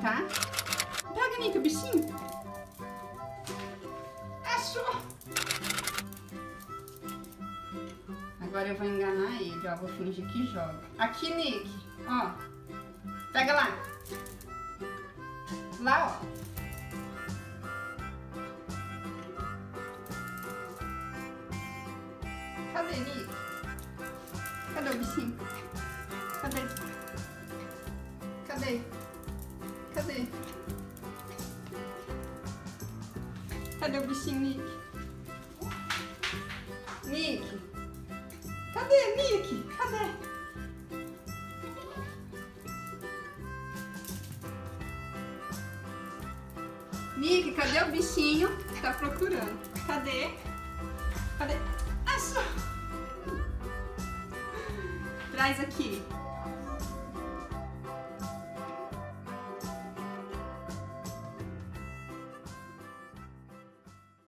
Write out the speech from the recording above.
tá? Pega, Nick, o bichinho. Achou! Agora eu vou enganar ele, ó. Vou fingir que joga. Aqui, Nick, ó. Pega lá. Lá, ó. Cadê, Nick? Cadê o bichinho? Cadê? Cadê? Cadê? Cadê o bichinho, Nick? Nick? Cadê, Nick? Cadê? Nick, cadê o bichinho? Tá procurando. Cadê? Cadê? Achou! Traz aqui.